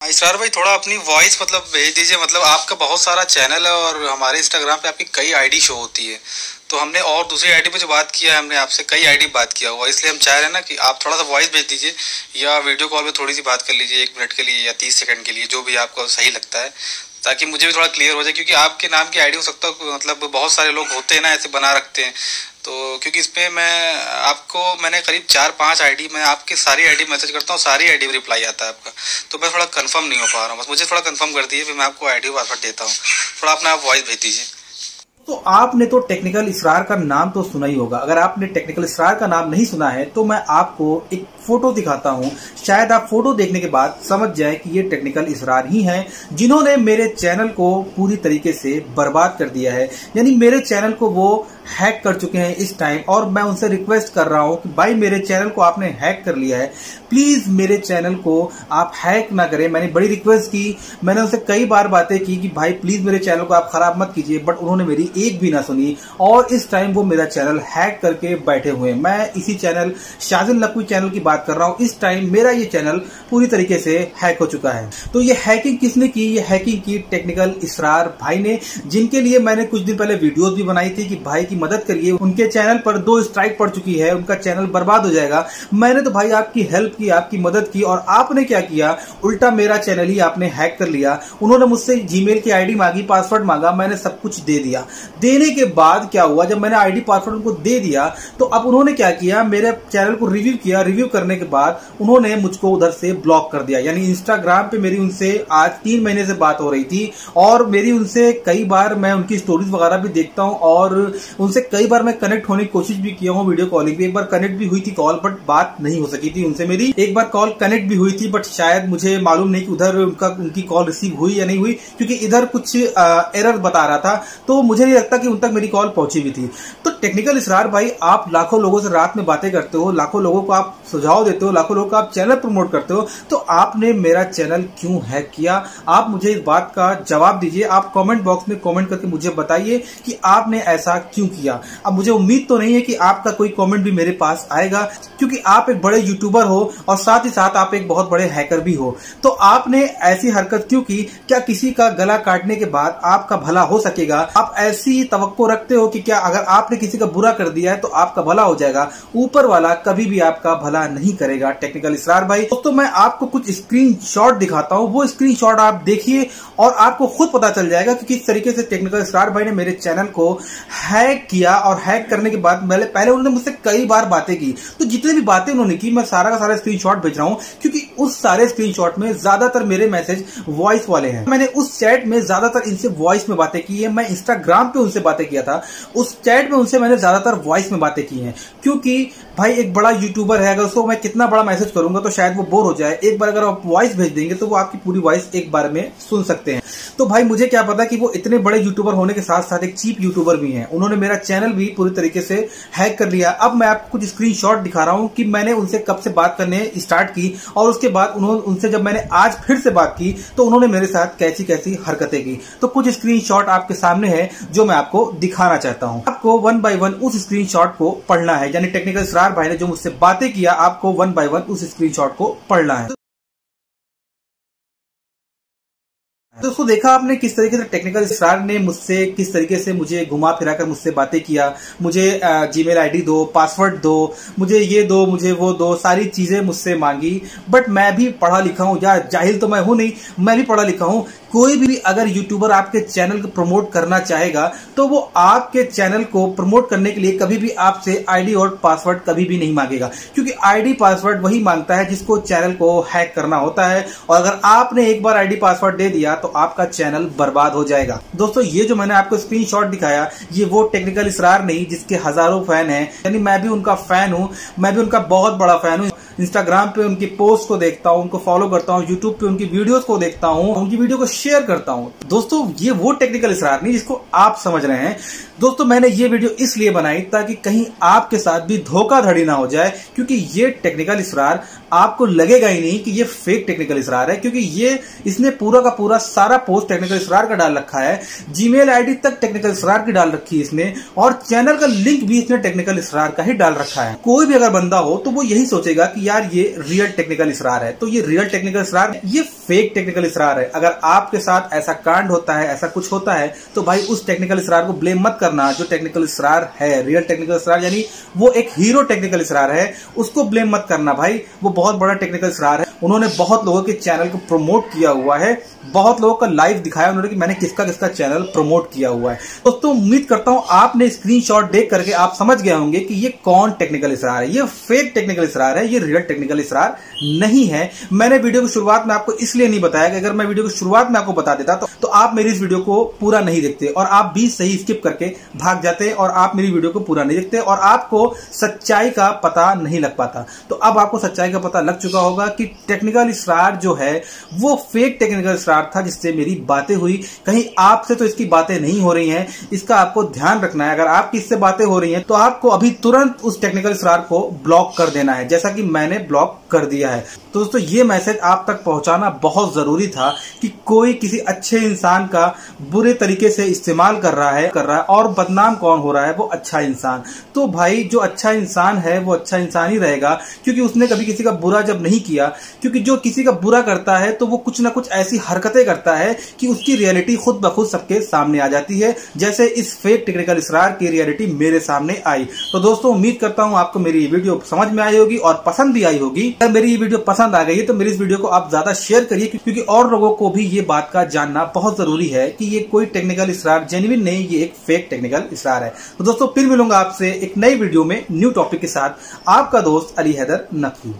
इसरार भाई, थोड़ा अपनी वॉइस मतलब भेज दीजिए। मतलब आपका बहुत सारा चैनल है और हमारे इंस्टाग्राम पे आपकी कई आईडी शो होती है। तो हमने और दूसरी आईडी पे जो बात किया है, हमने आपसे कई आईडी बात किया हुआ इसलिए हम चाह रहे हैं ना कि आप थोड़ा सा वॉइस भेज दीजिए या वीडियो कॉल पे थोड़ी सी बात कर लीजिए एक मिनट के लिए या तीस सेकेंड के लिए, जो भी आपको सही लगता है। ताकि मुझे भी थोड़ा क्लियर हो जाए, क्योंकि आपके नाम की आईडी हो सकता है मतलब बहुत सारे लोग होते हैं ना, ऐसे बना रखते हैं। तो क्योंकि इस पर मैं, आपको, मैंने करीब चार पाँच आईडी मैं आपकी सारी आईडी मैसेज करता हूँ, सारी आईडी में रिप्लाई आता है आपका। तो मैं थोड़ा कंफर्म नहीं हो पा रहा हूँ, बस मुझे थोड़ा कंफर्म कर दीजिए, फिर मैं आपको आईडी पासवर्ड देता हूँ। थोड़ा अपना आप वॉइस भेज दीजिए। तो आपने तो टेक्निकल इसरार का नाम तो सुना ही होगा। अगर आपने टेक्निकल इसरार का नाम नहीं सुना है तो मैं आपको एक फ़ोटो दिखाता हूँ। शायद आप फ़ोटो देखने के बाद समझ जाए कि ये टेक्निकल इसरार ही हैं, जिन्होंने मेरे चैनल को पूरी तरीके से बर्बाद कर दिया है। यानी मेरे चैनल को वो हैक कर चुके हैं इस टाइम और मैं उनसे रिक्वेस्ट कर रहा हूँ कि भाई मेरे चैनल को आपने हैक कर लिया है। प्लीज़ मेरे चैनल को आप हैक ना करें। मैंने बड़ी रिक्वेस्ट की। मैंने उनसे कई बार बातें की कि भाई प्लीज़ मेरे चैनल को आप खराब मत कीजिए बट उन्होंने मेरी एक भी ना सुनी। और इस टाइम वो मेरा चैनल हैक करके बैठे हुए मैं इसी चैनल शाजिल नकवी चैनल की बात कर रहा हूँ। इस टाइम मेरा ये चैनल पूरी तरीके से हैक हो चुका है। तो ये हैकिंग किसने की? ये हैकिंग की टेक्निकल इसरार भाई ने, जिनके लिए मैंने कुछ दिन पहले वीडियोस भी बनाई थी कि भाई की मदद करिए उनके चैनल पर दो स्ट्राइक पड़ चुकी है। उनका चैनल बर्बाद हो जाएगा। मैंने तो भाई आपकी हेल्प की, आपकी मदद की और आपने क्या किया? उल्टा मेरा चैनल ही आपने हैक कर लिया। उन्होंने मुझसे जीमेल की आईडी मांगी पासवर्ड मांगा, मैंने सब कुछ दे दिया। देने के बाद क्या हुआ? जब मैंने आईडी पासवर्ड उनको दे दिया तो अब उन्होंने क्या किया? मेरे चैनल को रिव्यू किया। रिव्यू करने के बाद उन्होंने मुझको उधर से ब्लॉक कर दिया। यानी इंस्टाग्राम पे मेरी उनसे आज तीन महीने से बात हो रही थी और मेरी उनसे कई बार मैं उनकी स्टोरीज वगैरह भी देखता हूँ और उनसे कई बार मैं कनेक्ट होने की कोशिश भी किया हूँ वीडियो कॉलिंग भी एक बार कनेक्ट भी हुई थी कॉल बट बात नहीं हो सकी थी उनसे मेरी। एक बार कॉल कनेक्ट भी हुई थी बट शायद मुझे मालूम नहीं कि उधर उनका, उनकी कॉल रिसीव हुई या नहीं हुई, क्योंकि इधर कुछ एरर बता रहा था। तो मुझे नहीं लगता कि उन तक मेरी कॉल पहुँची भी थी। तो टेक्निकल इसरार भाई, आप लाखों लोगों से रात में बातें करते हो, लाखों लोगों को आप सुझाव देते हो, लाखों लोगों को आप चैनल प्रमोट करते हो तो आपने मेरा चैनल क्यों हैक किया? आप मुझे इस बात का जवाब दीजिए, आप कॉमेंट बॉक्स में कमेंट करके मुझे बताइए कि आपने ऐसा क्यों किया। अब मुझे उम्मीद तो नहीं है कि आपका कोई कॉमेंट भी मेरे पास आएगा, क्योंकि आप एक बड़े यूट्यूबर हो और साथ ही साथ आप एक बहुत बड़े हैकर भी हो। तो आपने ऐसी हरकत क्यों की? क्या किसी का गला काटने के बाद आपका भला हो सकेगा? आप ऐसी तो रखते हो कि क्या अगर आपने किसी का बुरा कर दिया है तो आपका भला हो जाएगा। ऊपर वाला कभी भी आपका भला नहीं करेगा। टेक्निकल इसरार भाई, दोस्तों, मैं आपको कुछ स्क्रीन दिखाता हूँ। वो स्क्रीन आप देखिए और आपको खुद पता चल जाएगा कि किस तरीके से टेक्निकल स्टार भाई ने मेरे चैनल को हैक किया और हैक करने के बाद पहले उन्होंने मुझसे कई बार बातें की। तो जितने भी बातें उन्होंने की, मैं सारा का सारा स्क्रीनशॉट भेज रहा हूँ, क्योंकि उस सारे स्क्रीनशॉट में ज़्यादातर मेरे मैसेज वॉइस वाले हैं। मैंने उस चैट में ज़्यादातर इनसे वॉइस में बातें की है। मैं इंस्टाग्राम पे उनसे बातें किया था। उस चैट में उनसे मैंने ज़्यादातर वॉइस में बातें की हैं। क्योंकि भाई, एक बड़ा यूट्यूबर है, अगर उसको मैं कितना बड़ा मैसेज करूँगा तो शायद वो बोर हो जाए। एक बार अगर आप वॉइस भेज देंगे तो वो आपकी पूरी वॉइस एक बार में सुन सकते हैं। तो भाई, मुझे क्या पता कि वो इतने बड़े यूट्यूबर होने के साथ साथ एक चीप यूट्यूबर भी हैं। उन्होंने मेरा चैनल भी पूरी तरीके से हैक कर लिया। अब मैं आपको कुछ स्क्रीनशॉट दिखा रहा हूँ कि मैंने उनसे कब से बात करने स्टार्ट की और उसके बाद उन्होंने उनसे जब मैंने आज फिर से बात की तो उन्होंने मेरे साथ कैसी कैसी हरकतें की। तो कुछ स्क्रीनशॉट आपके सामने है, जो मैं आपको दिखाना चाहता हूँ। आपको वन बाय वन उस स्क्रीनशॉट को पढ़ना है, यानी टेक्निकल सरार भाई ने जो मुझसे बातें किया, आपको वन बाय वन उस स्क्रीनशॉट को पढ़ना है। तो उसको देखा आपने किस तरीके से टेक्निकल स्टार ने मुझसे, किस तरीके से मुझे घुमा फिरा कर मुझसे बातें किया। मुझे जीमेल आईडी दो पासवर्ड दो, मुझे ये दो, मुझे वो दो, सारी चीज़ें मुझसे मांगी। बट मैं भी पढ़ा लिखा हूँ, या जाहिल तो मैं हूँ नहीं, मैं भी पढ़ा लिखा हूँ। कोई भी, अगर यूट्यूबर आपके चैनल को प्रमोट करना चाहेगा तो वो आपके चैनल को प्रमोट करने के लिए कभी भी आपसे आईडी और पासवर्ड कभी भी नहीं मांगेगा। क्योंकि आईडी पासवर्ड वही माँगता है जिसको चैनल को हैक करना होता है। और अगर आपने एक बार आईडी पासवर्ड दे दिया तो आपका चैनल बर्बाद हो जाएगा। दोस्तों, ये जो मैंने आपको स्क्रीन दिखाया, ये वो टेक्निकल इसरार नहीं जिसके हज़ारों फ़ैन है। यानी मैं भी उनका फ़ैन हूँ, मैं भी उनका बहुत बड़ा फ़ैन हूँ इंस्टाग्राम पे उनकी पोस्ट को देखता हूँ, उनको फॉलो करता हूँ यूट्यूब पे उनकी वीडियोस को देखता हूँ, उनकी वीडियो को शेयर करता हूँ। दोस्तों, ये वो टेक्निकल इसरार नहीं जिसको आप समझ रहे हैं। दोस्तों, मैंने ये वीडियो इसलिए बनाई ताकि कहीं आपके साथ भी धोखाधड़ी ना हो जाए, क्योंकि ये टेक्निकल इसरार आपको लगेगा ही नहीं कि ये फेक टेक्निकल इसरार है, क्योंकि ये इसने पूरा का पूरा सारा पोस्ट टेक्निकल इसरार का डाल रखा है। जीमेल आईडी तक टेक्निकल इसरार की डाल रखी है इसने, और चैनल का लिंक भी इसने टेक्निकल इसरार का ही डाल रखा है। कोई भी अगर बंदा हो तो वो यही सोचेगा कि यार ये रियल टेक्निकल इसरार है। तो ये रियल टेक्निकल इसरार, ये फेक टेक्निकल इसरार है। अगर आपके साथ ऐसा कांड होता है, ऐसा कुछ होता है तो भाई उस टेक्निकल इसरार को ब्लेम मत करना, जो टेक्निकल इसरार है। रियल टेक्निकल इसरार यानी वो एक हीरो टेक्निकल इसरार है, उसको ब्लेम मत करना भाई। वो बहुत बड़ा टेक्निकल इसरार है। उन्होंने बहुत लोगों के चैनल को प्रमोट किया हुआ है। बहुत लोगों का लाइव दिखाया उन्होंने कि मैंने किसका किसका चैनल प्रमोट किया हुआ है। दोस्तों, उम्मीद करता हूँ आपने स्क्रीनशॉट देख करके आप समझ गए होंगे कि ये कौन टेक्निकल इसरार है। ये फेक टेक्निकल इसरार है, ये रियल टेक्निकल इसरार नहीं है। मैंने वीडियो की शुरुआत में आपको इसलिए नहीं बताया कि अगर मैं वीडियो की शुरुआत में आपको बता देता तो, तो आप मेरी इस वीडियो को पूरा नहीं देखते और आप भी सही स्किप करके भाग जाते और आप मेरी वीडियो को पूरा नहीं देखते और आपको सच्चाई का पता नहीं लग पाता। तो अब आपको सच्चाई का पता लग चुका होगा कि टेक्निकल इसरार जो है वो फेक टेक्निकल इसरार था जिससे मेरी बातें हुई। कहीं आपसे तो इसकी बातें नहीं हो रही हैं। इसका आपको ध्यान रखना है। अगर आपकी इससे बातें हो रही हैं तो आपको अभी तुरंत उस टेक्निकल इसरार को ब्लॉक कर देना है। जैसा कि मैंने ब्लॉक कर दिया है। तो दोस्तों, ये मैसेज आप तक पहुंचाना बहुत ज़रूरी था कि कोई किसी अच्छे इंसान का बुरे तरीके से इस्तेमाल कर रहा है, कर रहा है, और बदनाम कौन हो रहा है? वो अच्छा इंसान। तो भाई, जो अच्छा इंसान है, वो अच्छा इंसान ही रहेगा, क्योंकि उसने कभी किसी का बुरा जब नहीं किया, क्योंकि जो किसी का बुरा करता है तो वो कुछ ना कुछ ऐसी हरकतें करता है कि उसकी रियलिटी खुद ब खुद सबके सामने आ जाती है, जैसे इस फेक टेक्निकल इसरार की रियलिटी मेरे सामने आई। तो दोस्तों, उम्मीद करता हूँ आपको मेरी वीडियो समझ में आई होगी और पसंद भी आई होगी। अगर मेरी ये वीडियो पसंद आ गई है तो मेरी इस वीडियो को आप ज़्यादा शेयर करिए, क्योंकि और लोगों को भी ये बात का जानना बहुत ज़रूरी है कि ये कोई टेक्निकल इसरार जेन्यून नहीं, ये एक फेक टेक्निकल इसरार है। तो दोस्तों, फिर मिलूँगा आपसे एक नई वीडियो में न्यू टॉपिक के साथ। आपका दोस्त अली हैदर नकवी।